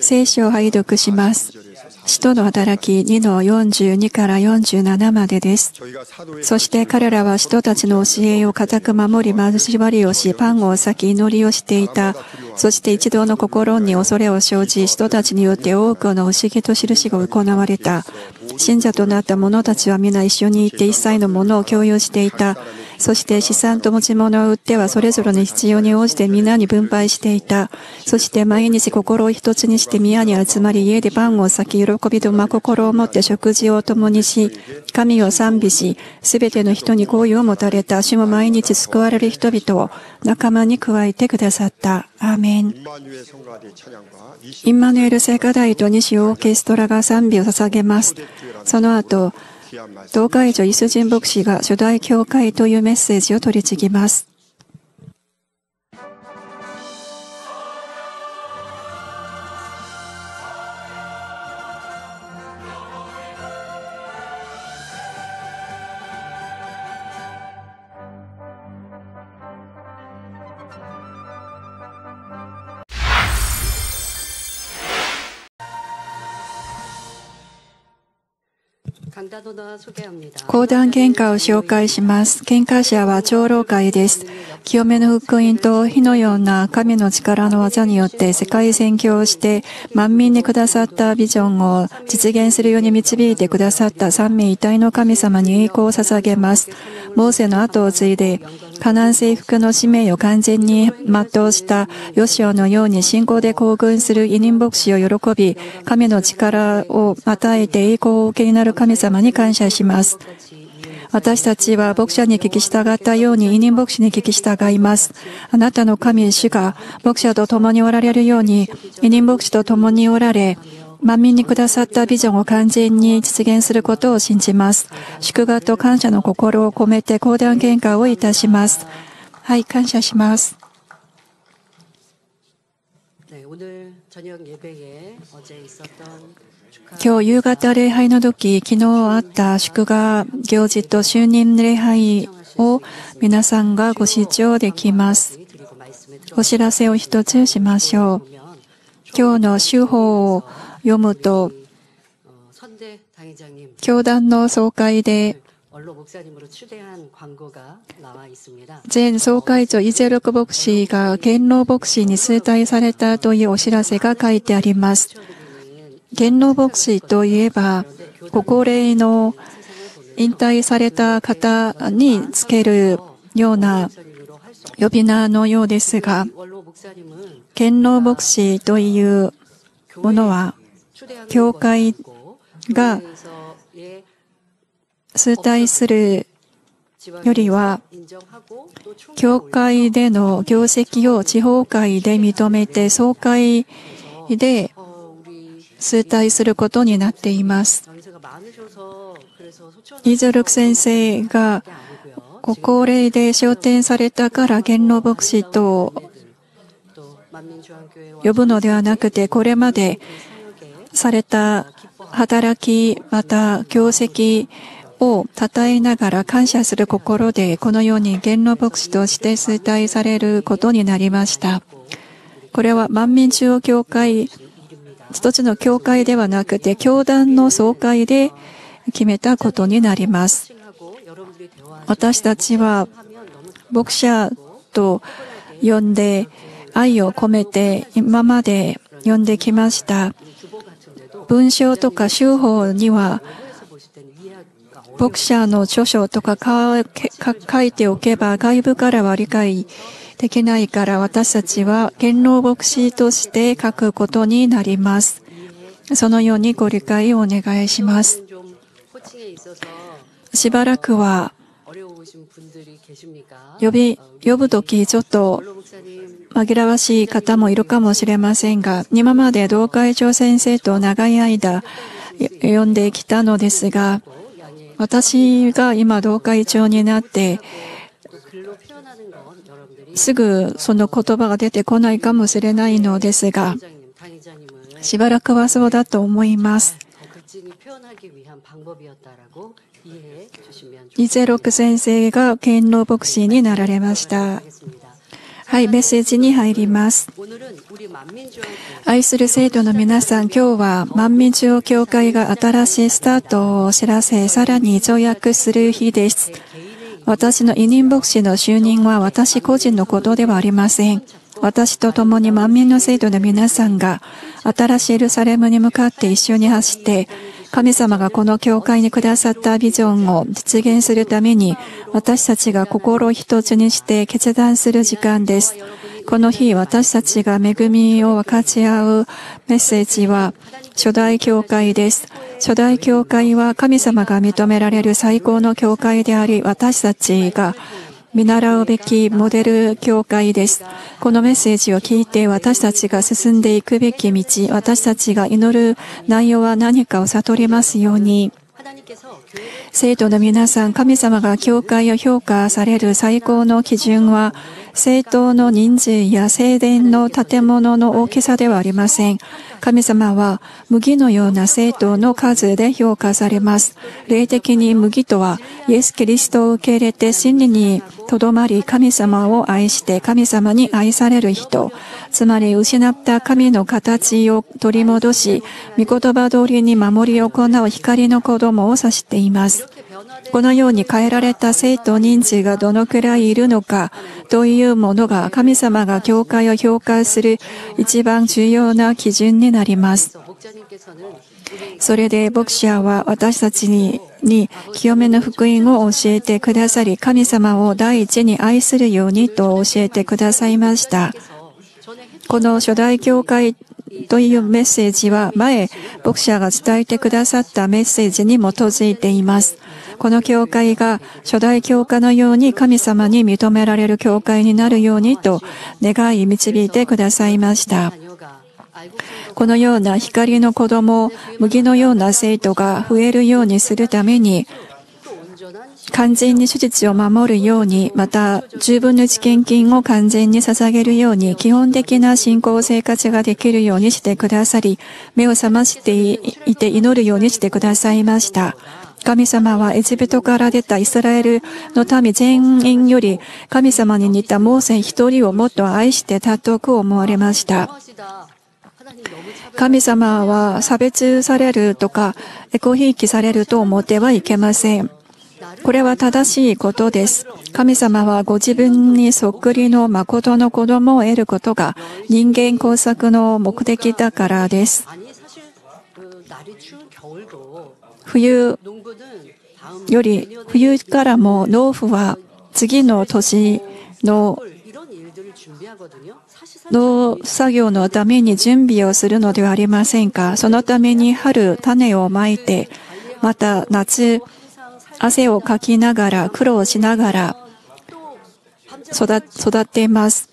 聖書を拝読します。使徒の働き2の42から47までです。そして彼らは使徒たちの教えを固く守り、交わりをし、パンを裂き祈りをしていた。そして一同の心に恐れを生じ、使徒たちによって多くの不思議と印が行われた。信者となった者たちは皆一緒に行って一切のものを共有していた。そして資産と持ち物を売ってはそれぞれの必要に応じて皆に分配していた。そして毎日心を一つにして宮に集まり家でパンを裂き喜びと真心を持って食事を共にし、神を賛美し、すべての人に好意を持たれた主も毎日救われる人々を仲間に加えてくださった。アーメン。インマヌエル聖歌隊と西オーケストラが賛美を捧げます。その後、東海女イスジン牧師が初代教会というメッセージを取り次ぎます。講談喧嘩を紹介します。喧嘩者は長老会です。清めの福音と火のような神の力の技によって世界宣教をして万民にくださったビジョンを実現するように導いてくださった三名一体の神様に栄光を捧げます。モーセの後を継いでカナン征服の使命を完全に全うしたヨシオのように信仰で行軍する委任牧師を喜び、神の力を与えて栄光を受けになる神様に感謝します。私たちは牧者に聞き従ったように委任牧師に聞き従います。あなたの神主が牧者と共におられるように、委任牧師と共におられ、万民にくださったビジョンを完全に実現することを信じます。祝賀と感謝の心を込めて講談喧嘩をいたします。はい、感謝します。今日夕方礼拝の時、昨日あった祝賀行事と就任礼拝を皆さんがご視聴できます。お知らせを一つしましょう。今日の手法を読むと、教団の総会で、前総会長イゼルク牧師が元老牧師に崇退されたというお知らせが書いてあります。元老牧師といえば、ご高齢の引退された方につけるような呼び名のようですが、元老牧師というものは、教会が崇退するよりは、教会での業績を地方会で認めて、総会で崇退することになっています。イズルク先生がご高齢で昇天されたから元老牧師と呼ぶのではなくて、これまでされた働き、また業績を称えながら感謝する心で、このように元老牧師として崇退されることになりました。これは万民中央教会、一つの教会ではなくて、教団の総会で決めたことになります。私たちは牧者と呼んで愛を込めて今まで呼んできました。文章とか手法には、牧者の著書とか書いておけば外部からは理解できないから私たちは元老牧師として書くことになります。そのようにご理解をお願いします。しばらくは呼び、呼ぶときちょっと紛らわしい方もいるかもしれませんが、今まで同会長先生と長い間呼んできたのですが、私が今同会長になって、すぐその言葉が出てこないかもしれないのですが、しばらくはそうだと思います。イゼロク先生が堅牢牧師になられました。はい、メッセージに入ります。愛する生徒の皆さん、今日は万民中央教会が新しいスタートをお知らせ、さらに条約する日です。私の委任牧師の就任は私個人のことではありません。私と共に万民の生徒の皆さんが新しいエルサレムに向かって一緒に走って神様がこの教会にくださったビジョンを実現するために私たちが心を一つにして決断する時間です。この日私たちが恵みを分かち合うメッセージは初代教会です。初代教会は神様が認められる最高の教会であり私たちが見習うべきモデル教会です。このメッセージを聞いて私たちが進んでいくべき道、私たちが祈る内容は何かを悟りますように。生徒の皆さん、神様が教会を評価される最高の基準は、政党の人数や聖殿の建物の大きさではありません。神様は麦のような生徒の数で評価されます。霊的に麦とは、イエス・キリストを受け入れて真理にとどまり、神様を愛して神様に愛される人。つまり、失った神の形を取り戻し、御言葉通りに守り行う光の子供を指しています。このように変えられた生徒人数がどのくらいいるのかというものが神様が教会を評価する一番重要な基準になります。それで牧者は私たちに清めの福音を教えてくださり、神様を第一に愛するようにと教えてくださいました。この初代教会というメッセージは前、牧者が伝えてくださったメッセージに基づいています。この教会が初代教会のように神様に認められる教会になるようにと願い導いてくださいました。このような光の子供、麦のような生徒が増えるようにするために、完全に手術を守るように、また十分の知見金を完全に捧げるように、基本的な信仰生活ができるようにしてくださり、目を覚ましていて祈るようにしてくださいました。神様はエジプトから出たイスラエルの民全員より神様に似たモーセ一人をもっと愛して尊く思われました。神様は差別されるとかエコひいきされると思ってはいけません。これは正しいことです。神様はご自分にそっくりの誠の子供を得ることが人間工作の目的だからです。冬より、冬からも農夫は次の年の農作業のために準備をするのではありませんかそのために春種をまいて、また夏汗をかきながら苦労しながら育っています。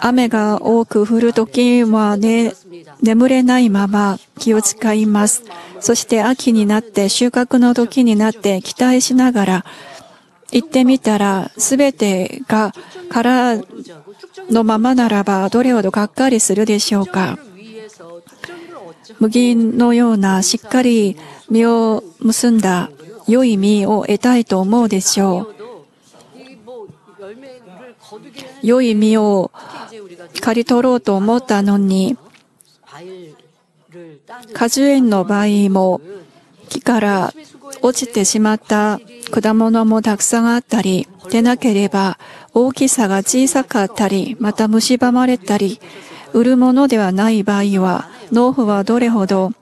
雨が多く降るときはね、眠れないまま気を使います。そして秋になって収穫の時になって期待しながら行ってみたら全てが空のままならばどれほどがっかりするでしょうか。麦のようなしっかり実を結んだ良い実を得たいと思うでしょう。良い実を刈り取ろうと思ったのに、果樹園の場合も木から落ちてしまった果物もたくさんあったり、でなければ大きさが小さかったり、また蝕まれたり、売るものではない場合は、農夫はどれほど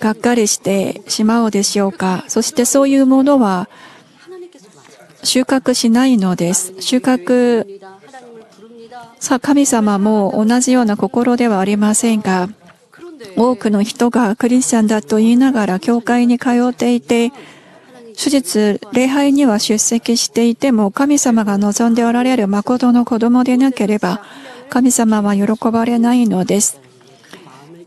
がっかりしてしまうでしょうか。そしてそういうものは収穫しないのです。収穫、さあ神様も同じような心ではありませんが、多くの人がクリスチャンだと言いながら教会に通っていて、手術、礼拝には出席していても、神様が望んでおられる誠の子供でなければ、神様は喜ばれないのです。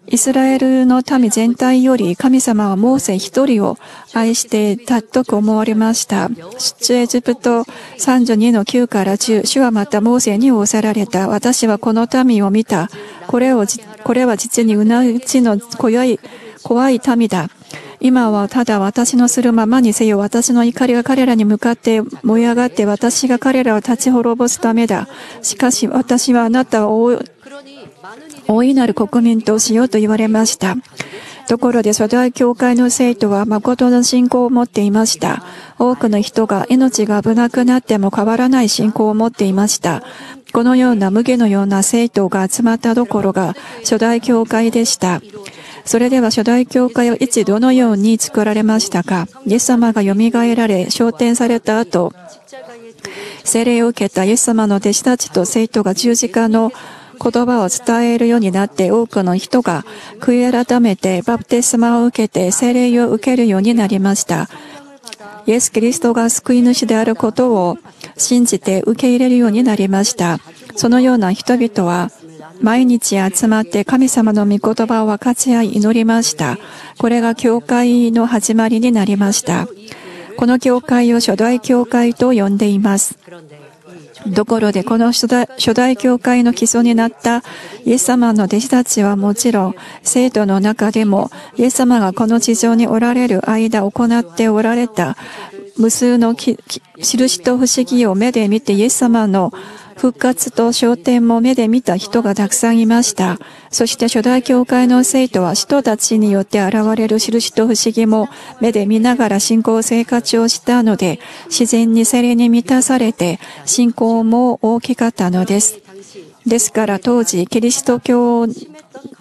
イスラエルの民全体より神様はモーセ一人を愛して尊く思われました。出エジプト32の9から10、主はまたモーセに仰せられた。私はこの民を見た。これを、これは実にうなうちの怖い、怖い民だ。今はただ私のするままにせよ。私の怒りが彼らに向かって燃え上がって私が彼らを立ち滅ぼすためだ。しかし私はあなたを大いなる国民としようと言われました。ところで初代教会の生徒は誠の信仰を持っていました。多くの人が命が危なくなっても変わらない信仰を持っていました。このような無下のような生徒が集まったところが初代教会でした。それでは初代教会はいつどのように作られましたかイエス様が蘇られ、昇天された後、聖霊を受けたイエス様の弟子たちと生徒が十字架の言葉を伝えるようになって多くの人が悔い改めてバプテスマを受けて聖霊を受けるようになりました。イエス・キリストが救い主であることを信じて受け入れるようになりました。そのような人々は毎日集まって神様の御言葉を分かち合い祈りました。これが教会の始まりになりました。この教会を初代教会と呼んでいます。ところで、この初代初代教会の基礎になったイエス様の弟子たちはもちろん、生徒の中でも、イエス様がこの地上におられる間行っておられた無数の印と不思議を目で見てイエス様の復活と昇天も目で見た人がたくさんいました。そして初代教会の生徒は人たちによって現れる印と不思議も目で見ながら信仰生活をしたので、自然に精霊に満たされて信仰も大きかったのです。ですから当時、キリスト教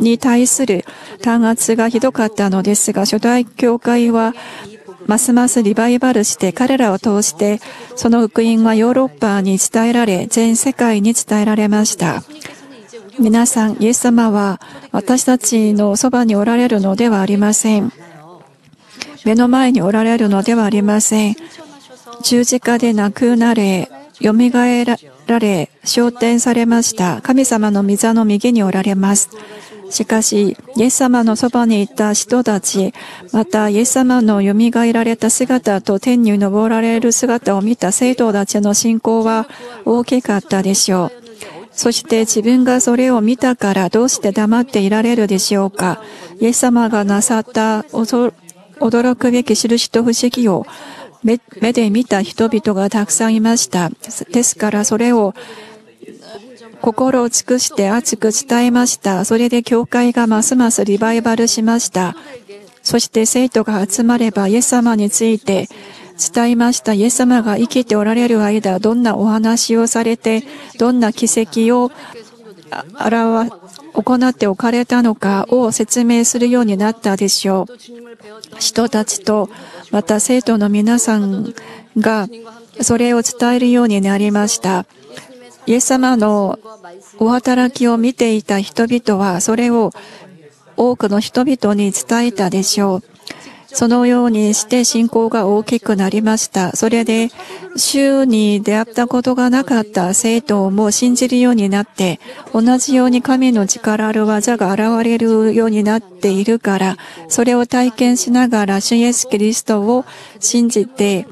に対する弾圧がひどかったのですが、初代教会はますますリバイバルして彼らを通してその福音はヨーロッパに伝えられ全世界に伝えられました。皆さんイエス様は私たちのそばにおられるのではありません。目の前におられるのではありません。十字架で亡くなれ蘇られ昇天されました。神様の御座の右におられます。しかし、イエス様のそばにいた人たち、またイエス様の蘇られた姿と天に昇られる姿を見た生徒たちの信仰は大きかったでしょう。そして自分がそれを見たからどうして黙っていられるでしょうか。イエス様がなさった驚くべき印と不思議を目で見た人々がたくさんいました。ですからそれを心を尽くして熱く伝えました。それで教会がますますリバイバルしました。そして生徒が集まればイエス様について伝えました。イエス様が生きておられる間、どんなお話をされて、どんな奇跡を表行っておかれたのかを説明するようになったでしょう。人たちと、また生徒の皆さんがそれを伝えるようになりました。イエス様のお働きを見ていた人々はそれを多くの人々に伝えたでしょう。そのようにして信仰が大きくなりました。それで、週に出会ったことがなかった生徒も信じるようになって、同じように神の力ある技が現れるようになっているから、それを体験しながら、主イエスキリストを信じて、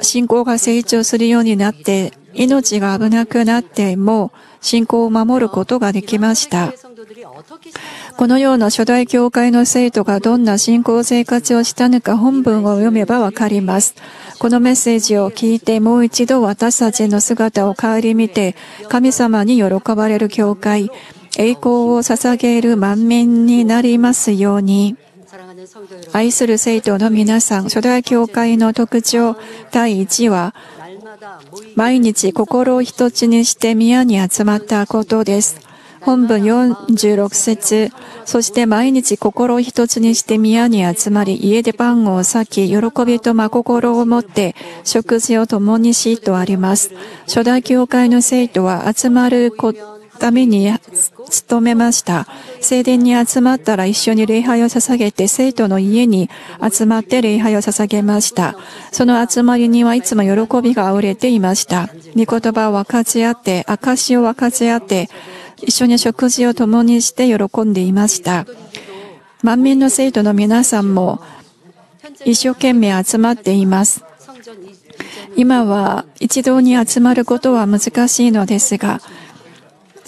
信仰が成長するようになって、命が危なくなっても信仰を守ることができました。このような初代教会の生徒がどんな信仰生活をしたのか本文を読めばわかります。このメッセージを聞いてもう一度私たちの姿を顧みて神様に喜ばれる教会、栄光を捧げる満面になりますように。愛する生徒の皆さん、初代教会の特徴第1は、毎日心を一つにして宮に集まったことです。本文46節そして毎日心を一つにして宮に集まり、家でパンを裂き、喜びと真心を持って食事を共にしとあります。初代教会の生徒は集まることために努めました。聖殿に集まったら一緒に礼拝を捧げて生徒の家に集まって礼拝を捧げました。その集まりにはいつも喜びが溢れていました。御言葉を分かち合って、証を分かち合って、一緒に食事を共にして喜んでいました。万民の生徒の皆さんも一生懸命集まっています。今は一堂に集まることは難しいのですが、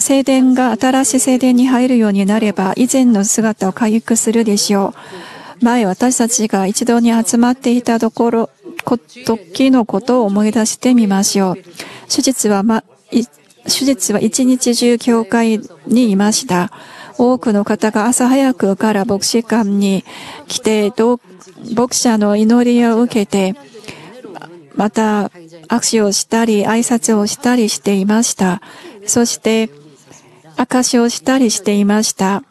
聖殿が新しい聖殿に入るようになれば、以前の姿を回復するでしょう。前私たちが一度に集まっていたところ、時のことを思い出してみましょう。手術は、ま、手術は一日中教会にいました。多くの方が朝早くから牧師館に来て、牧者の祈りを受けて、また握手をしたり、挨拶をしたりしていました。そして、証をしたりしていました。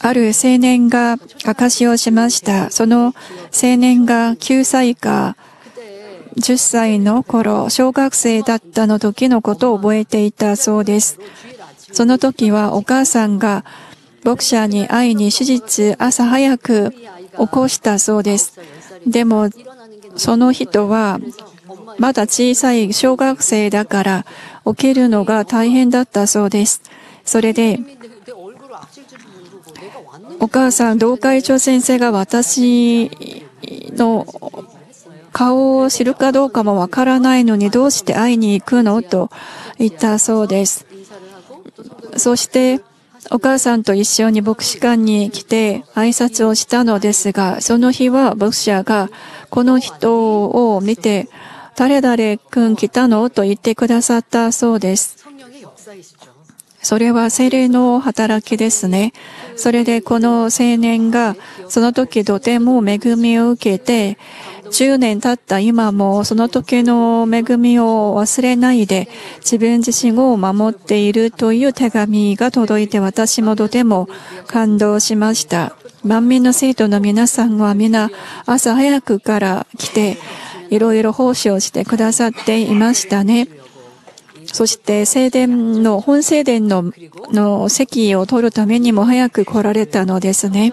ある青年が証しをしました。その青年が9歳か10歳の頃、小学生だったの時のことを覚えていたそうです。その時はお母さんが牧者に会いに手術朝早く起こしたそうです。でも、その人はまだ小さい小学生だから起きるのが大変だったそうです。それで、お母さん、同会長先生が私の顔を知るかどうかもわからないのにどうして会いに行くの？と言ったそうです。そして、お母さんと一緒に牧師館に来て挨拶をしたのですが、その日は牧者がこの人を見て、誰々君来たの？と言ってくださったそうです。それは精霊の働きですね。それでこの青年がその時とても恵みを受けて、10年経った今もその時の恵みを忘れないで自分自身を守っているという手紙が届いて私もとても感動しました。万民の生徒の皆さんは皆朝早くから来ていろいろ奉仕をしてくださっていましたね。そして聖殿の、本聖殿のの席を取るためにも早く来られたのですね。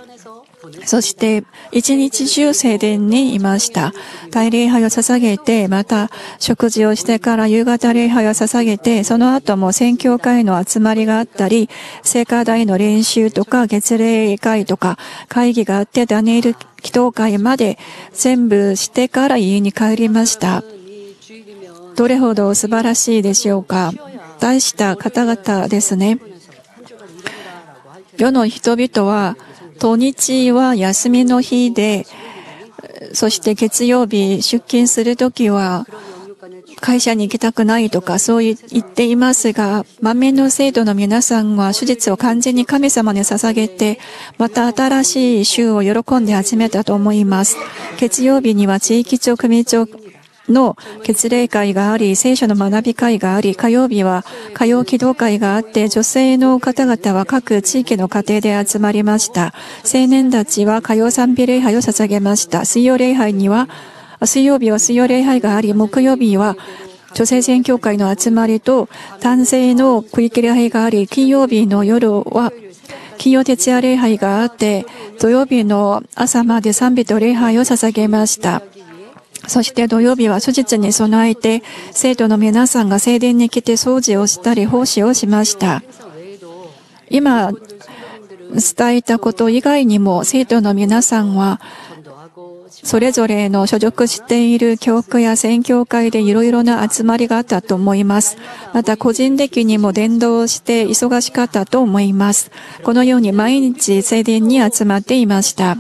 そして、一日中聖殿にいました。大礼拝を捧げて、また食事をしてから夕方礼拝を捧げて、その後も宣教会の集まりがあったり、聖火台の練習とか、月礼会とか、会議があって、ダニエル祈祷会まで全部してから家に帰りました。どれほど素晴らしいでしょうか。大した方々ですね。世の人々は、土日は休みの日で、そして月曜日出勤するときは、会社に行きたくないとかそう言っていますが、満面の生徒の皆さんは手術を完全に神様に捧げて、また新しい週を喜んで始めたと思います。月曜日には地域庁組長の決例会があり、聖書の学び会があり、火曜日は火曜祈祷会があって、女性の方々は各地域の家庭で集まりました。青年たちは火曜賛美礼拝を捧げました。水曜礼拝には、水曜日は水曜礼拝があり、木曜日は女性宣教会の集まりと男性の区域礼拝があり、金曜日の夜は金曜徹夜礼拝があって、土曜日の朝まで賛美と礼拝を捧げました。そして土曜日は手術に備えて、生徒の皆さんが聖殿に来て掃除をしたり、奉仕をしました。今、伝えたこと以外にも、生徒の皆さんは、それぞれの所属している教区や宣教会でいろいろな集まりがあったと思います。また個人的にも伝道して忙しかったと思います。このように毎日聖殿に集まっていました。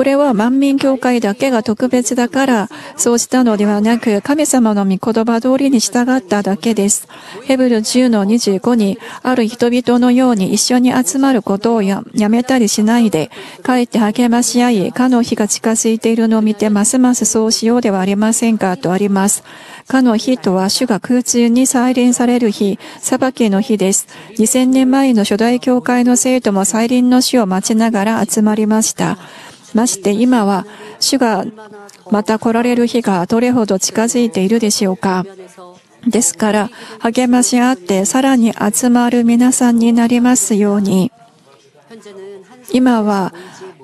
これは万民教会だけが特別だからそうしたのではなく神様の御言葉通りに従っただけです。ヘブル10の25にある人々のように一緒に集まることをやめたりしないで帰って励まし合い、かの日が近づいているのを見てますますそうしようではありませんかとあります。かの日とは主が空中に再臨される日、裁きの日です。2000年前の初代教会の生徒も再臨の死を待ちながら集まりました。まして今は主がまた来られる日がどれほど近づいているでしょうか。ですから、励まし合ってさらに集まる皆さんになりますように、今は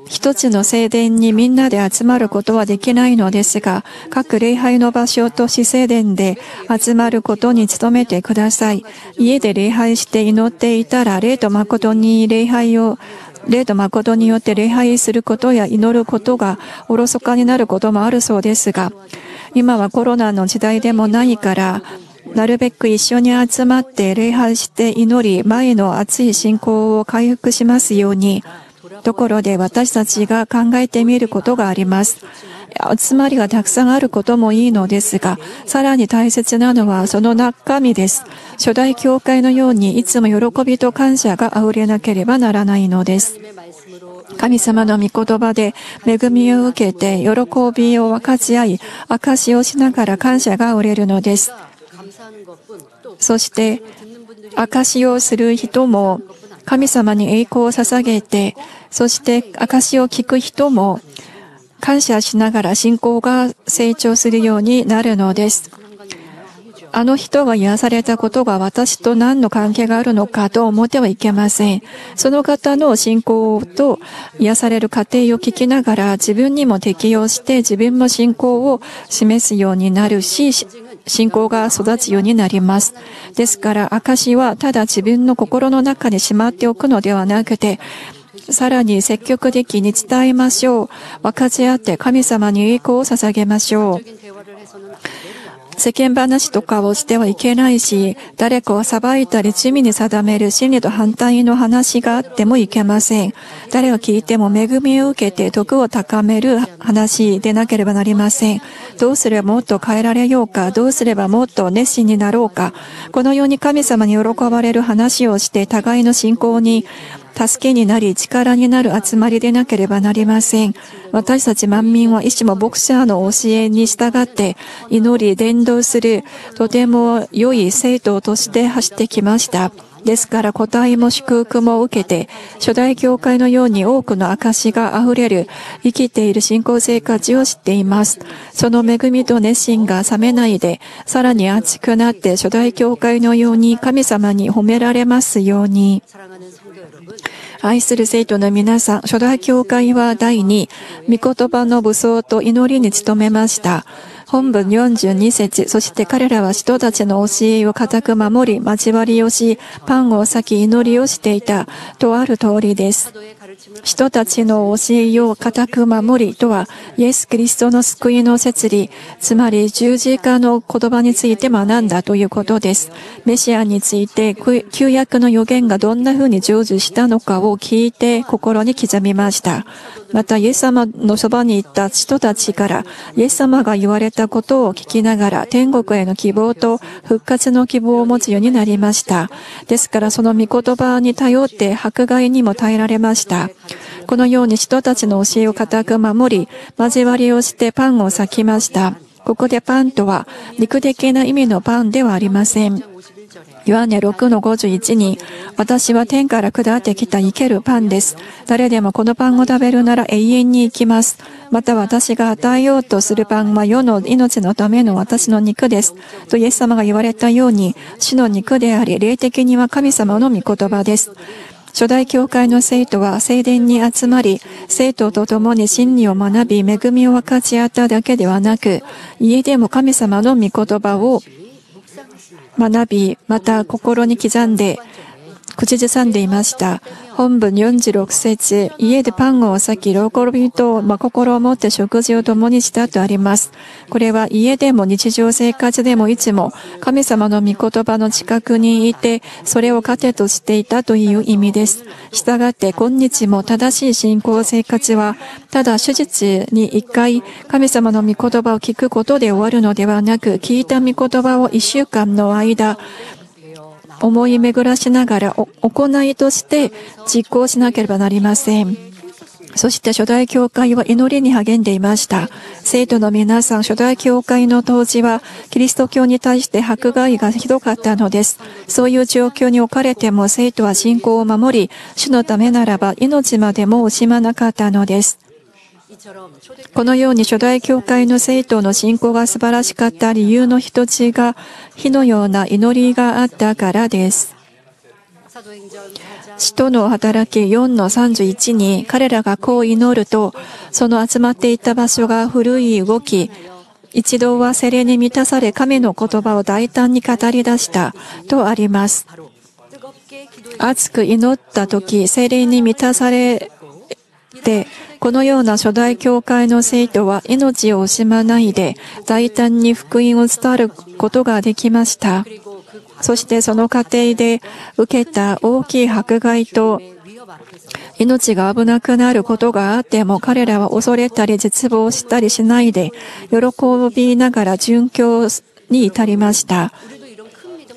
一つの聖殿にみんなで集まることはできないのですが、各礼拝の場所と死聖殿で集まることに努めてください。家で礼拝して祈っていたら、霊と誠に礼拝を霊と誠によって礼拝することや祈ることがおろそかになることもあるそうですが、今はコロナの時代でもないから、なるべく一緒に集まって礼拝して祈り、前の熱い信仰を回復しますように、ところで私たちが考えてみることがあります。集まりがたくさんあることもいいのですが、さらに大切なのはその中身です。初代教会のようにいつも喜びと感謝が溢れなければならないのです。神様の御言葉で恵みを受けて喜びを分かち合い、証をしながら感謝が溢れるのです。そして、証をする人も、神様に栄光を捧げて、そして証を聞く人も、感謝しながら信仰が成長するようになるのです。あの人が癒されたことが私と何の関係があるのかと思ってはいけません。その方の信仰と癒される過程を聞きながら自分にも適用して自分も信仰を示すようになるし、信仰が育つようになります。ですから、証はただ自分の心の中にしまっておくのではなくて、さらに積極的に伝えましょう。分かち合って神様に栄光を捧げましょう。世間話とかをしてはいけないし、誰かを裁いたり罪に定める真理と反対の話があってもいけません。誰が聞いても恵みを受けて徳を高める話でなければなりません。どうすればもっと変えられようか、どうすればもっと熱心になろうか、このように神様に喜ばれる話をして互いの信仰に助けになり力になる集まりでなければなりません。私たち万民は医師も牧者の教えに従って祈り伝道するとても良い生徒として走ってきました。ですから答えも祝福も受けて、初代教会のように多くの証が溢れる、生きている信仰生活を知っています。その恵みと熱心が冷めないで、さらに熱くなって初代教会のように神様に褒められますように。愛する生徒の皆さん、初代教会は第2、御言葉の武装と祈りに努めました。本文42節そして彼らは人たちの教えを固く守り、交わりをし、パンを裂き祈りをしていた、とある通りです。人たちの教えを固く守りとは、イエス・キリストの救いの説理、つまり十字架の言葉について学んだということです。メシアについて、旧約の予言がどんな風に成就したのかを聞いて心に刻みました。また、イエス様のそばに行った人たちから、イエス様が言われたことを聞きながら、天国への希望と復活の希望を持つようになりました。ですから、その御言葉に頼って迫害にも耐えられました。このように人たちの教えを固く守り、交わりをしてパンを裂きました。ここでパンとは肉的な意味のパンではありません。ヨハネ6の51に、私は天から下ってきた生けるパンです。誰でもこのパンを食べるなら永遠に生きます。また私が与えようとするパンは世の命のための私の肉です。とイエス様が言われたように、死の肉であり、霊的には神様の御言葉です。初代教会の生徒は聖殿に集まり、生徒と共に真理を学び、恵みを分かち合っただけではなく、家でも神様の御言葉を学び、また心に刻んで、口ずさんでいました。本文46節家でパンを裂き、喜びと、ま、心を持って食事を共にしたとあります。これは家でも日常生活でもいつも神様の御言葉の近くにいて、それを糧としていたという意味です。したがって今日も正しい信仰生活は、ただ手術に一回神様の御言葉を聞くことで終わるのではなく、聞いた御言葉を一週間の間、思い巡らしながら行いとして実行しなければなりません。そして初代教会は祈りに励んでいました。生徒の皆さん、初代教会の当時は、キリスト教に対して迫害がひどかったのです。そういう状況に置かれても生徒は信仰を守り、主のためならば命までも惜しまなかったのです。このように初代教会の生徒の信仰が素晴らしかった理由の一つが火のような祈りがあったからです。使徒の働き4の31に彼らがこう祈ると、その集まっていた場所が古い動き、一度は精霊に満たされ神の言葉を大胆に語り出したとあります。熱く祈った時、精霊に満たされて、このような初代教会の生徒は命を惜しまないで大胆に福音を伝わることができました。そしてその過程で受けた大きい迫害と命が危なくなることがあっても彼らは恐れたり絶望したりしないで喜びながら殉教に至りました。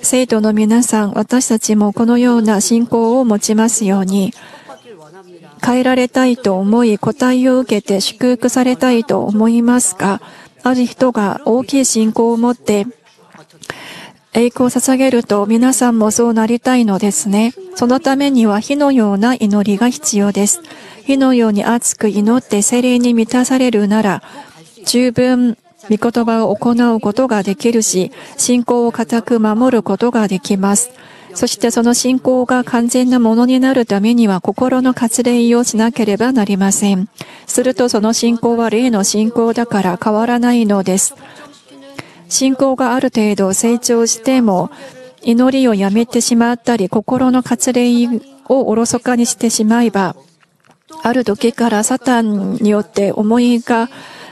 生徒の皆さん、私たちもこのような信仰を持ちますように、変えられたいと思い答えを受けて祝福されたいと思いますが、ある人が大きい信仰を持って栄光を捧げると皆さんもそうなりたいのですね。そのためには火のような祈りが必要です。火のように熱く祈って精霊に満たされるなら、十分御言葉を行うことができるし、信仰を固く守ることができます。そしてその信仰が完全なものになるためには心の割礼をしなければなりません。するとその信仰は霊の信仰だから変わらないのです。信仰がある程度成長しても、祈りをやめてしまったり、心の割礼をおろそかにしてしまえば、ある時からサタンによって思いが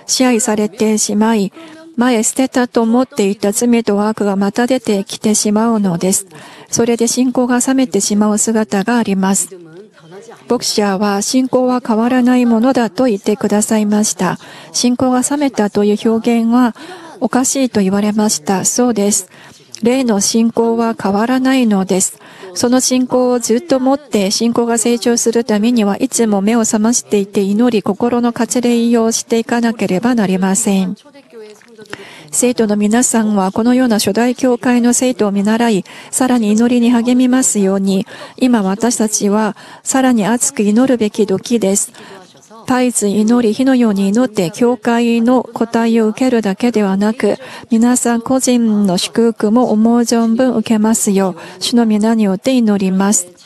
支配されてしまい、前捨てたと思っていた罪と悪がまた出てきてしまうのです。それで信仰が冷めてしまう姿があります。牧者は信仰は変わらないものだと言ってくださいました。信仰が冷めたという表現はおかしいと言われました。そうです。霊の信仰は変わらないのです。その信仰をずっと持って信仰が成長するためにはいつも目を覚ましていて祈り心の活礼をしていかなければなりません。生徒の皆さんはこのような初代教会の生徒を見習い、さらに祈りに励みますように、今私たちはさらに熱く祈るべき時です。絶えず祈り、火のように祈って、教会の答えを受けるだけではなく、皆さん個人の祝福も思う存分受けますよう、主の皆によって祈ります。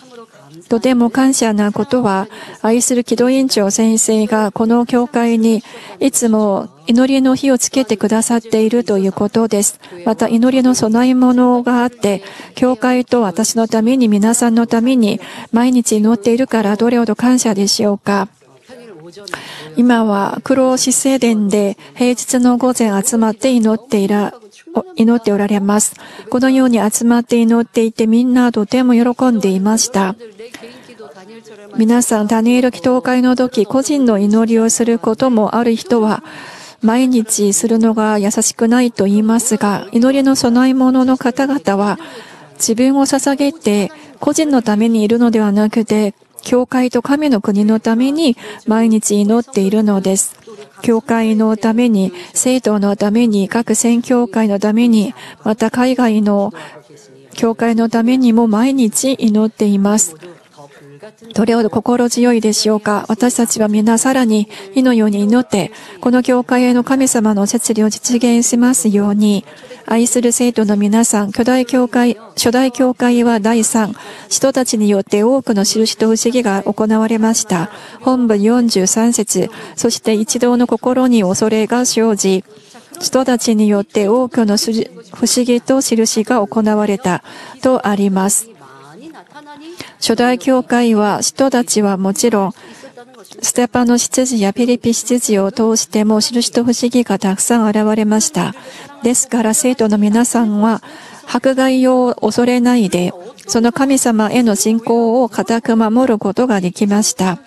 とても感謝なことは、愛する木戸院長先生がこの教会にいつも祈りの火をつけてくださっているということです。また祈りの供え物があって、教会と私のために皆さんのために毎日祈っているからどれほど感謝でしょうか。今は黒死聖殿で平日の午前集まって祈っていら、祈っておられます。このように集まって祈っていてみんなとても喜んでいました。皆さん、ダニエル祈祷会の時、個人の祈りをすることもある人は、毎日するのが優しくないと言いますが、祈りの供え物の方々は、自分を捧げて、個人のためにいるのではなくて、教会と神の国のために毎日祈っているのです。教会のために、生徒のために、各宣教会のために、また海外の教会のためにも毎日祈っています。どれほど心強いでしょうか？私たちは皆さらに火のように祈って、この教会への神様の摂理を実現しますように、愛する生徒の皆さん、巨大教会、初代教会は第3、人たちによって多くの印と不思議が行われました。本部43節、そして一同の心に恐れが生じ、人たちによって多くの不思議と印が行われたとあります。初代教会は人たちはもちろんステパの執事やピリピ執事を通しても印と不思議がたくさん現れました。ですから生徒の皆さんは迫害を恐れないで、その神様への信仰を固く守ることができました。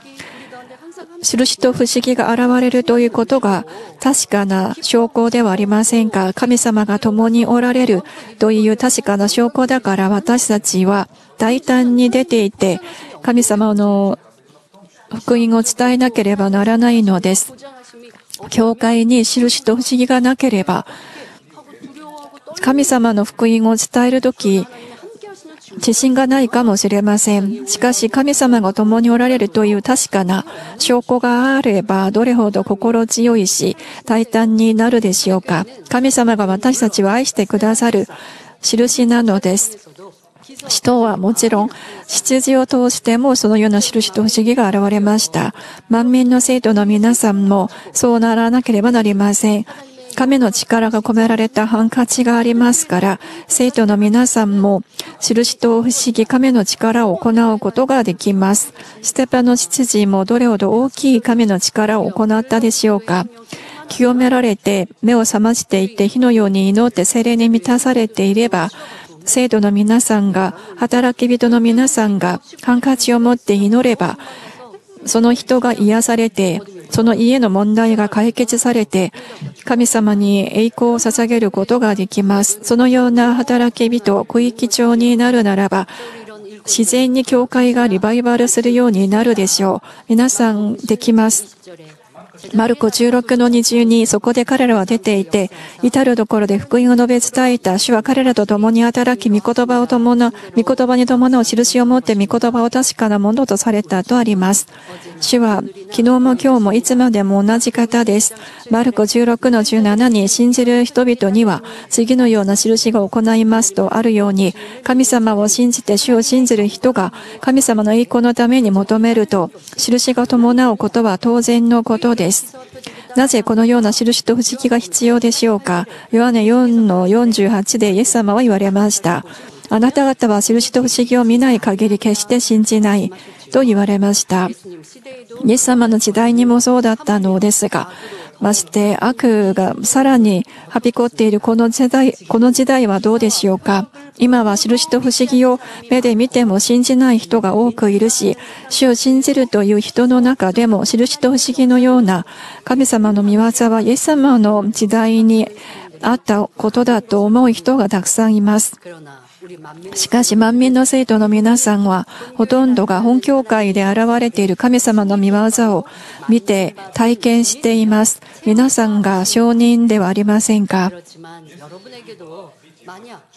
印と不思議が現れるということが確かな証拠ではありませんか神様が共におられるという確かな証拠だから私たちは大胆に出ていて神様の福音を伝えなければならないのです。教会に印と不思議がなければ、神様の福音を伝えるとき、自信がないかもしれません。しかし神様が共におられるという確かな証拠があれば、どれほど心強いし、大胆になるでしょうか。神様が私たちを愛してくださる印なのです。使徒はもちろん、出自を通してもそのような印と不思議が現れました。万民の生徒の皆さんもそうならなければなりません。神の力が込められたハンカチがありますから、生徒の皆さんも、印と不思議、神の力を行うことができます。ステパの執事もどれほど大きい神の力を行ったでしょうか。清められて、目を覚ましていて、火のように祈って精霊に満たされていれば、生徒の皆さんが、働き人の皆さんが、ハンカチを持って祈れば、その人が癒されて、その家の問題が解決されて、神様に栄光を捧げることができます。そのような働き人、区域長になるならば、自然に教会がリバイバルするようになるでしょう。皆さんできます。マルコ16の20にそこで彼らは出ていて、至るところで福音を述べ伝えた主は彼らと共に働き、御言葉を伴う、御言葉に伴う印を持って御言葉を確かなものとされたとあります。主は昨日も今日もいつまでも同じ方です。マルコ16の17に信じる人々には次のような印が行いますとあるように、神様を信じて主を信じる人が神様の栄光のために求めると、印が伴うことは当然のことです。。ですなぜこのような印と不思議が必要でしょうか？ヨハネ4の48でイエス様は言われました。あなた方は印と不思議を見ない限り決して信じないと言われました。イエス様の時代にもそうだったのですが、まして悪がさらにはびこっているこの時代、この時代はどうでしょうか今は印と不思議を目で見ても信じない人が多くいるし、主を信じるという人の中でも印と不思議のような神様の見業はイエス様の時代にあったことだと思う人がたくさんいます。しかし万民の生徒の皆さんはほとんどが本教会で現れている神様の見業を見て体験しています。皆さんが証人ではありませんか？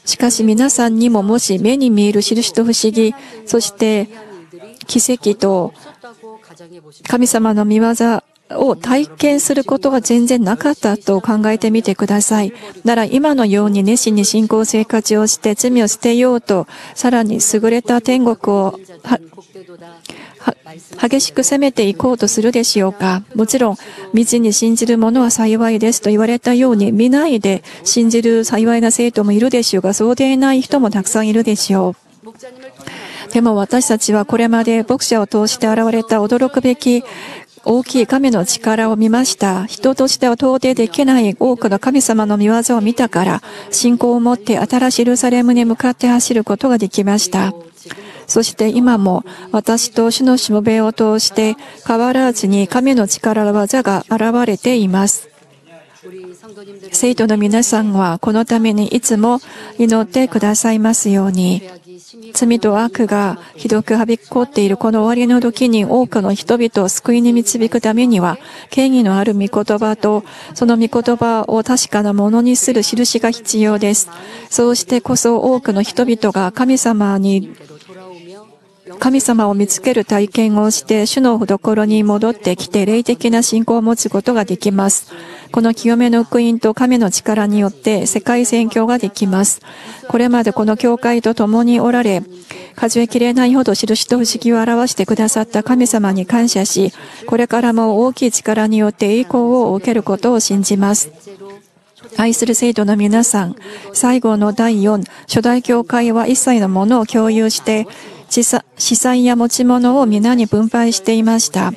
しかし皆さんにももし目に見える印と不思議、そして奇跡と神様の見業を体験することが全然なかったと考えてみてください。なら今のように熱心に信仰生活をして罪を捨てようと、さらに優れた天国を激しく攻めていこうとするでしょうかもちろん、道に信じる者は幸いですと言われたように、見ないで信じる幸いな生徒もいるでしょうが、そうでない人もたくさんいるでしょう。でも私たちはこれまで牧者を通して現れた驚くべき大きい神の力を見ました。人としては到底できない多くの神様の見業を見たから、信仰を持って新しいルサレムに向かって走ることができました。そして今も私と主のしもべを通して変わらずに神の力技が現れています。生徒の皆さんはこのためにいつも祈ってくださいますように。罪と悪がひどくはびこっているこの終わりの時に多くの人々を救いに導くためには、権威のある御言葉と、その御言葉を確かなものにする印が必要です。そうしてこそ多くの人々が神様に神様を見つける体験をして、主の懐に戻ってきて、霊的な信仰を持つことができます。この清めの福音と神の力によって世界宣教ができます。これまでこの教会と共におられ、数えきれないほど印と不思議を表してくださった神様に感謝し、これからも大きい力によって栄光を受けることを信じます。愛する生徒の皆さん、最後の第4、初代教会は一切のものを共有して、資産や持ち物を皆に分配していました。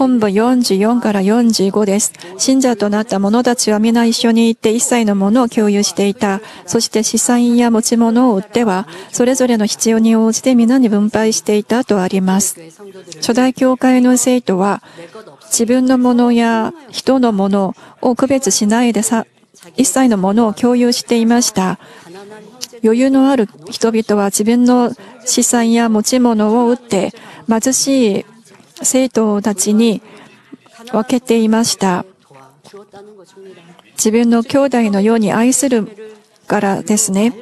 本部44から45です。信者となった者たちは皆一緒に行って一切のものを共有していた。そして資産や持ち物を売っては、それぞれの必要に応じて皆に分配していたとあります。初代教会の生徒は、自分のものや人のものを区別しないでさ、一切のものを共有していました。余裕のある人々は自分の資産や持ち物を売って貧しい生徒たちに分けていました。自分の兄弟のように愛するからですね。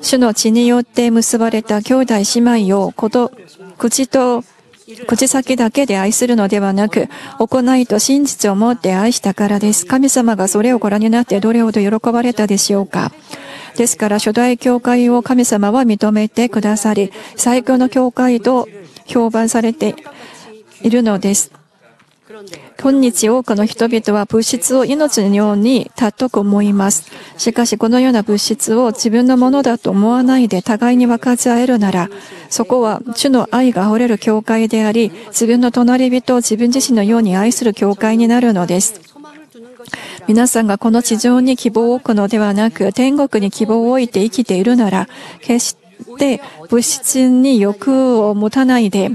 主の血によって結ばれた兄弟姉妹をこと、口と口先だけで愛するのではなく、行いと真実を持って愛したからです。神様がそれをご覧になってどれほど喜ばれたでしょうか。ですから初代教会を神様は認めてくださり、最強の教会と評判されているのです。今日多くの人々は物質を命のように尊く思います。しかしこのような物質を自分のものだと思わないで互いに分かち合えるなら、そこは主の愛が溢れる教会であり、自分の隣人を自分自身のように愛する教会になるのです。皆さんがこの地上に希望を置くのではなく、天国に希望を置いて生きているなら、決して物質に欲を持たないで、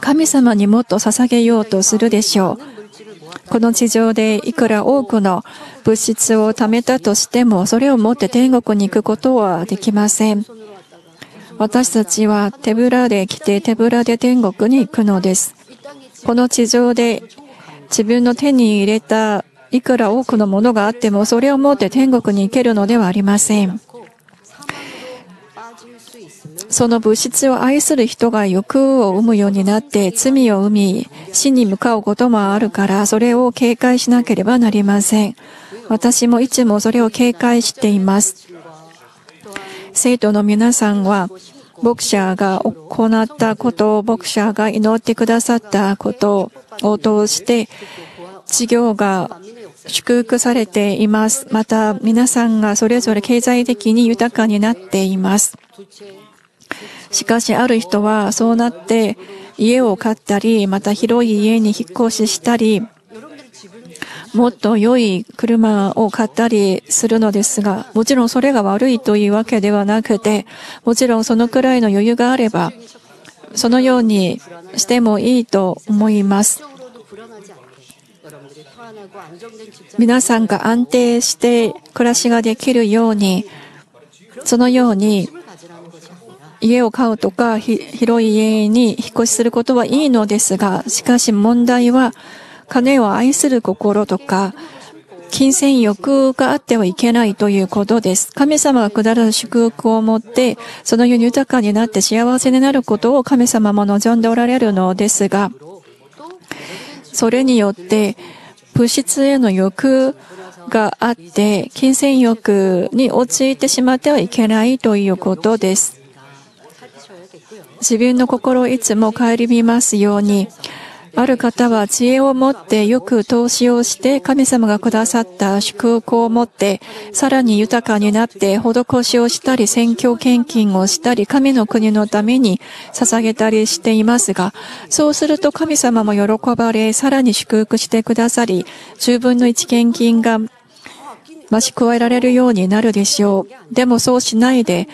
神様にもっと捧げようとするでしょう。この地上でいくら多くの物質を貯めたとしても、それを持って天国に行くことはできません。私たちは手ぶらで来て手ぶらで天国に行くのです。この地上で自分の手に入れたいくら多くのものがあっても、それを持って天国に行けるのではありません。その物質を愛する人が欲を生むようになって罪を生み死に向かうこともあるからそれを警戒しなければなりません。私もいつもそれを警戒しています。生徒の皆さんは牧者が行ったことを牧者が祈ってくださったことを通して事業が祝福されています。また皆さんがそれぞれ経済的に豊かになっています。しかしある人はそうなって家を買ったり、また広い家に引っ越ししたり、もっと良い車を買ったりするのですが、もちろんそれが悪いというわけではなくて、もちろんそのくらいの余裕があれば、そのようにしてもいいと思います。皆さんが安定して暮らしができるように、そのように家を買うとか、広い家に引っ越しすることはいいのですが、しかし問題は、金を愛する心とか、金銭欲があってはいけないということです。神様が下る祝福を持って、そのように豊かになって幸せになることを神様も望んでおられるのですが、それによって、物質への欲があって、金銭欲に陥ってしまってはいけないということです。自分の心をいつも顧みますように、ある方は知恵を持ってよく投資をして神様がくださった祝福を持ってさらに豊かになって施しをしたり宣教献金をしたり神の国のために捧げたりしていますがそうすると神様も喜ばれさらに祝福してくださり十分の一献金が増し加えられるようになるでしょう。でもそうしないで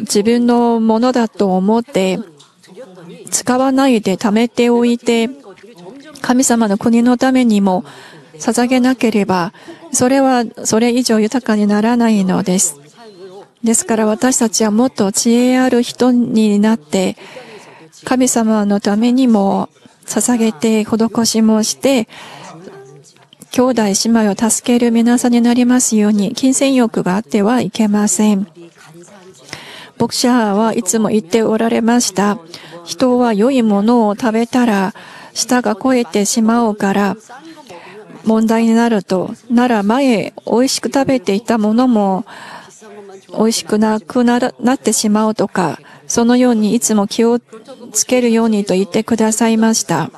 自分のものだと思って使わないで貯めておいて神様の国のためにも捧げなければそれはそれ以上豊かにならないのです。ですから私たちはもっと知恵ある人になって神様のためにも捧げて施しもして兄弟姉妹を助ける皆さんになりますように金銭欲があってはいけません。牧者はいつも言っておられました。人は良いものを食べたら舌が肥えてしまうから問題になると。なら前美味しく食べていたものも美味しくなくなってしまうとか、そのようにいつも気をつけるようにと言ってくださいました。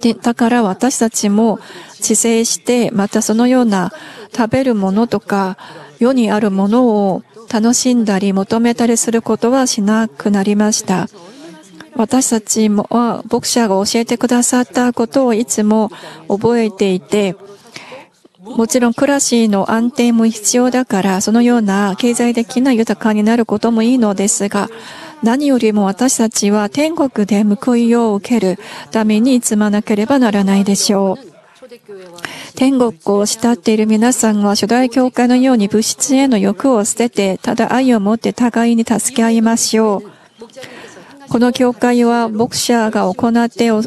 でだから私たちも知性して、またそのような食べるものとか、世にあるものを楽しんだり求めたりすることはしなくなりました。私たちもは牧者が教えてくださったことをいつも覚えていて、もちろん暮らしの安定も必要だから、そのような経済的な豊かになることもいいのですが、何よりも私たちは天国で報いを受けるために積まなければならないでしょう。天国を慕っている皆さんは初代教会のように物質への欲を捨てて、ただ愛を持って互いに助け合いましょう。この教会は牧者が行って教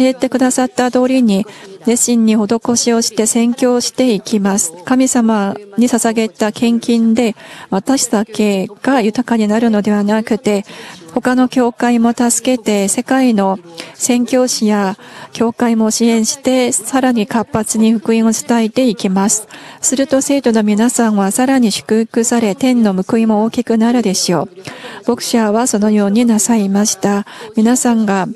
えてくださった通りに熱心に施しをして宣教していきます。神様に捧げた献金で私だけが豊かになるのではなくて、他の教会も助けて世界の宣教師や教会も支援してさらに活発に福音を伝えていきます。すると生徒の皆さんはさらに祝福され天の報いも大きくなるでしょう。牧者はそのようになさいました。皆さんが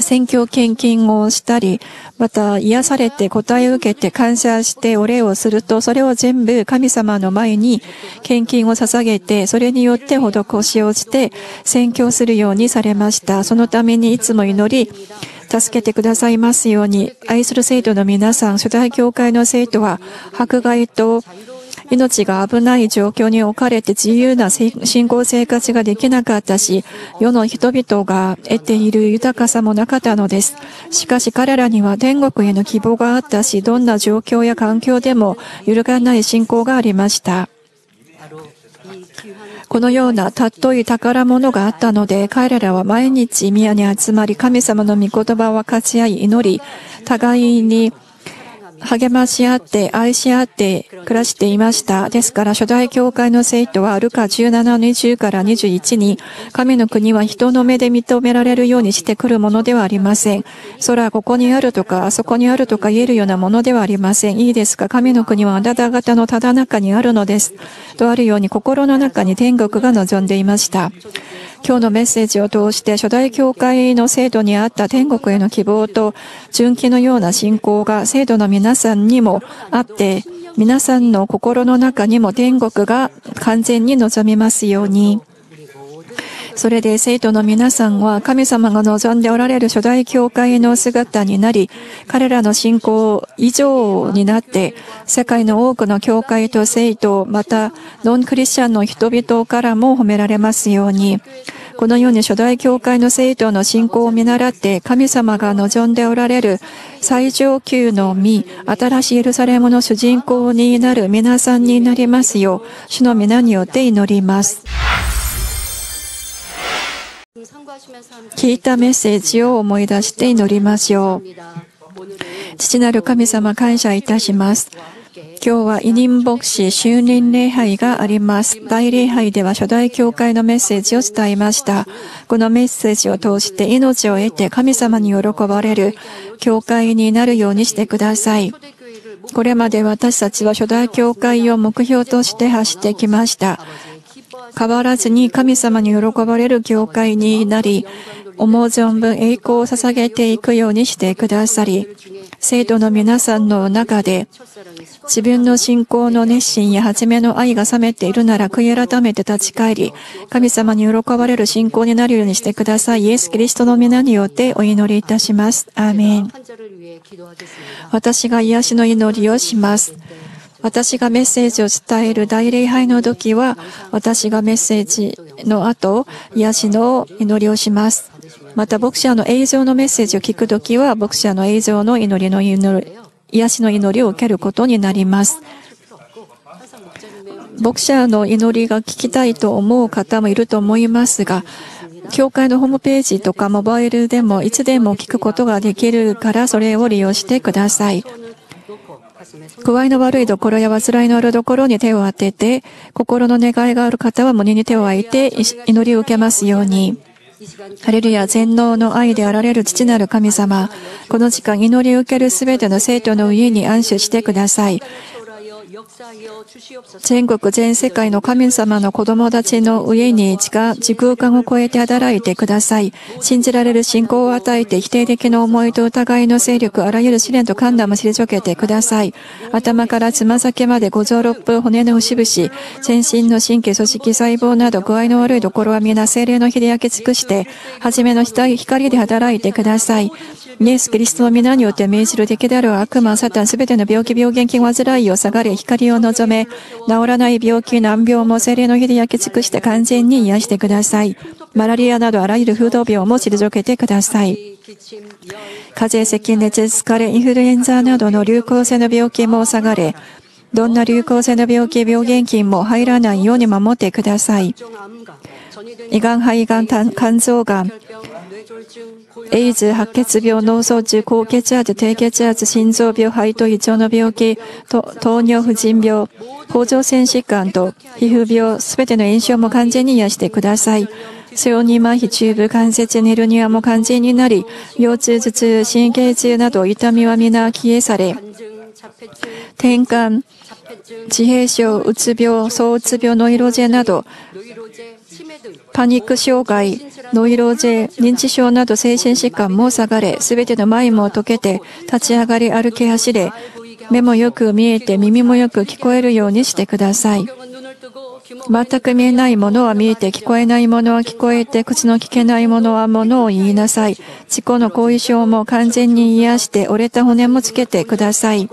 選挙献金をしたり、また癒されて答えを受けて感謝してお礼をすると、それを全部神様の前に献金を捧げて、それによって施しをして宣教するようにされました。そのためにいつも祈り、助けてくださいますように、愛する生徒の皆さん、初代教会の生徒は、迫害と命が危ない状況に置かれて自由な信仰生活ができなかったし、世の人々が得ている豊かさもなかったのです。しかし彼らには天国への希望があったし、どんな状況や環境でも揺るがない信仰がありました。このような尊い宝物があったので、彼らは毎日宮に集まり、神様の御言葉を分かち合い、祈り、互いに励まし合って、愛し合って暮らしていました。ですから、初代教会の生徒は、ルカ17、20から21に、神の国は人の目で認められるようにしてくるものではありません。空ここにあるとか、あそこにあるとか言えるようなものではありません。いいですか？神の国はあなた方のただ中にあるのです。とあるように、心の中に天国が望んでいました。今日のメッセージを通して初代教会の制度にあった天国への希望と純気のような信仰が制度の皆さんにもあって皆さんの心の中にも天国が完全に望みますように。それで生徒の皆さんは神様が望んでおられる初代教会の姿になり、彼らの信仰以上になって、世界の多くの教会と生徒、またノンクリスチャンの人々からも褒められますように、このように初代教会の生徒の信仰を見習って神様が望んでおられる最上級の身、新しいエルサレムの主人公になる皆さんになりますよう、主の皆によって祈ります。聞いたメッセージを思い出して祈りましょう。父なる神様感謝いたします。今日は委任牧師就任礼拝があります。大礼拝では初代教会のメッセージを伝えました。このメッセージを通して命を得て神様に喜ばれる教会になるようにしてください。これまで私たちは初代教会を目標として走ってきました。変わらずに神様に喜ばれる教会になり、思う存分栄光を捧げていくようにしてくださり、生徒の皆さんの中で、自分の信仰の熱心や初めの愛が冷めているなら悔い改めて立ち返り、神様に喜ばれる信仰になるようにしてください。イエス・キリストの皆によってお祈りいたします。アーメン。私が癒しの祈りをします。私がメッセージを伝える大礼拝の時は、私がメッセージの後、癒しの祈りをします。また、牧者の映像のメッセージを聞くときは、牧者の映像の祈りの祈り、癒しの祈りを受けることになります。牧者の祈りが聞きたいと思う方もいると思いますが、教会のホームページとかモバイルでもいつでも聞くことができるからそれを利用してください。具合の悪いところや煩いのあるところに手を当てて、心の願いがある方は胸に手を置いて祈りを受けますように。ハレルヤ全能の愛であられる父なる神様、この時間祈りを受けるすべての生徒の上に安守してください。全国全世界の神様の子供たちの上に時間、時空間を超えて働いてください。信じられる信仰を与えて否定的な思いと疑いの勢力、あらゆる試練と判断も退けてください。頭からつま先まで五臓六腑、骨の節々、全身の神経、組織、細胞など具合の悪いところは皆精霊の火で焼き尽くして、初めの光で働いてください。イエス・キリストの皆によって命じる敵である悪魔、サタン、すべての病気、病原菌、患いを下がれ、光を望め、治らない病気、難病も精霊の火で焼き尽くして完全に癒してください。マラリアなどあらゆる風土病も退けてください。風邪、咳、熱、疲れ、インフルエンザなどの流行性の病気も下がれ、どんな流行性の病気、病原菌も入らないように守ってください。胃がん、肺がん、肝臓がん、エイズ、白血病、脳卒中、高血圧、低血圧、心臓病、肺と胃腸の病気、糖尿不尽病、甲状腺疾患と皮膚病、すべての炎症も完全に癒してください。小児麻痺、中部関節ネルニアも完全になり、腰痛、頭痛、神経痛など痛みは皆消えされ、転換、自閉症、うつ病、躁うつ病、ノイロジェなど、パニック障害、ノイローゼ、認知症など精神疾患も下がれ、すべての前も解けて、立ち上がり歩き走れ、目もよく見えて耳もよく聞こえるようにしてください。全く見えないものは見えて、聞こえないものは聞こえて、口の聞けないものはものを言いなさい。自己の後遺症も完全に癒して、折れた骨もつけてください。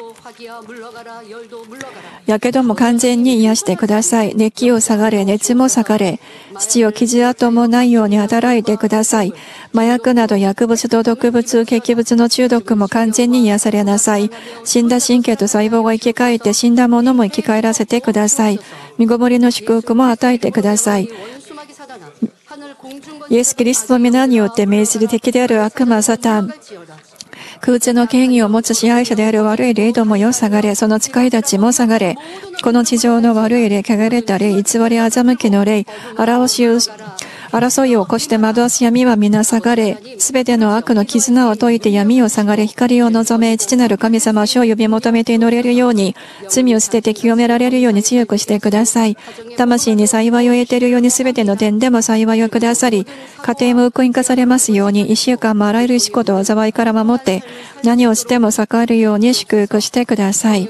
やけども完全に癒してください。熱気を下がれ、熱も下がれ。父を傷跡もないように働いてください。麻薬など薬物と毒物、劇物の中毒も完全に癒されなさい。死んだ神経と細胞が生き返って死んだものも生き返らせてください。身ごもりの祝福も与えてください。イエス・キリストの皆によって命じる敵である悪魔サタン。空中の権威を持つ支配者である悪い霊どもよ下がれ、その誓いたちも下がれ。この地上の悪い霊、汚れた霊、偽り欺きの霊、表し争いを起こして惑わす闇は皆下がれ、すべての悪の絆を解いて闇を下がれ、光を望め、父なる神様を主を呼び求めて祈れるように、罪を捨てて清められるように強くしてください。魂に幸いを得ているようにすべての点でも幸いをくださり、家庭も福音化されますように、一週間もあらゆる仕事を災いから守って、何をしても栄えるように祝福してください。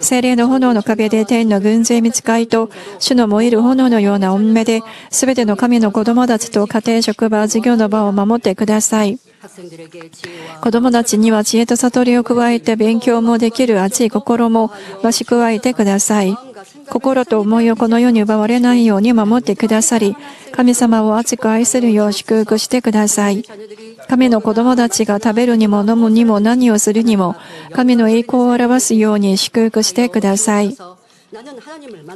精霊の炎の壁で天の軍勢見つかいと、主の燃える炎のような恩目で、すべての神の子供たちと家庭、職場、事業の場を守ってください。子供たちには知恵と悟りを加えて勉強もできる熱い心も増し加えてください。心と思いをこの世に奪われないように守ってくださり、神様を熱く愛するよう祝福してください。神の子供たちが食べるにも飲むにも何をするにも、神の栄光を表すように祝福してください。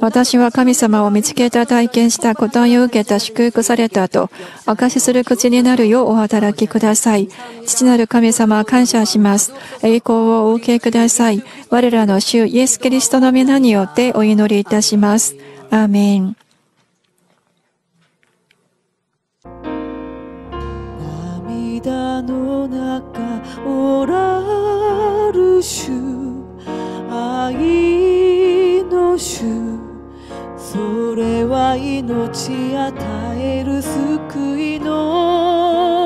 私は神様を見つけた体験した答えを受けた祝福されたと証しする口になるようお働きください。父なる神様感謝します。栄光をお受けください。我らの主イエス・キリストの皆によってお祈りいたします。アーメン。涙の中おらる主愛主それは命与える救いの